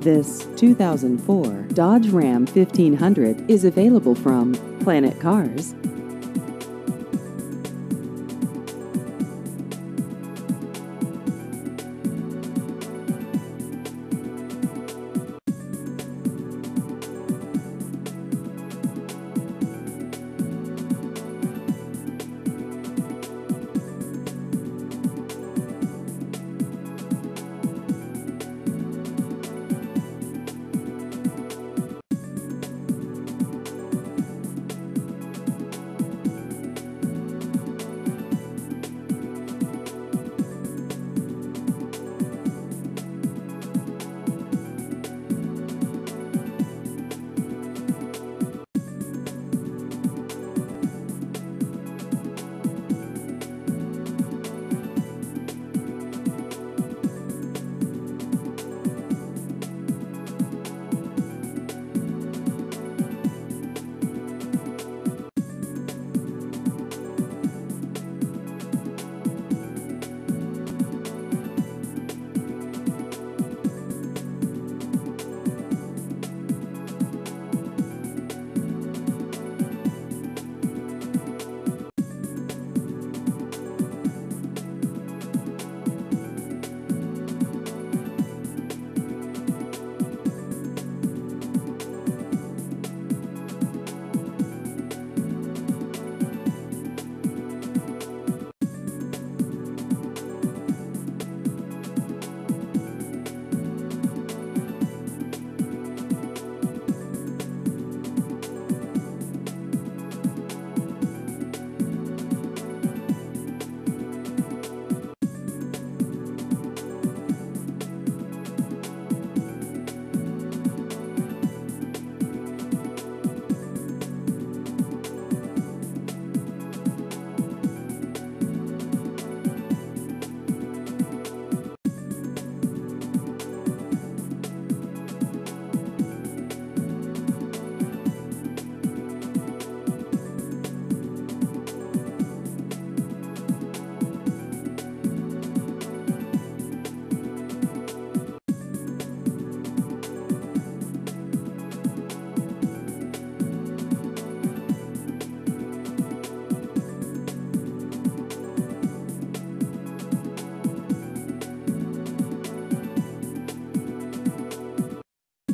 This 2004 Dodge Ram 1500 is available from Planet Cars.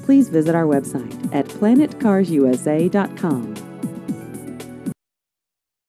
Please visit our website at planetcarsusa.com.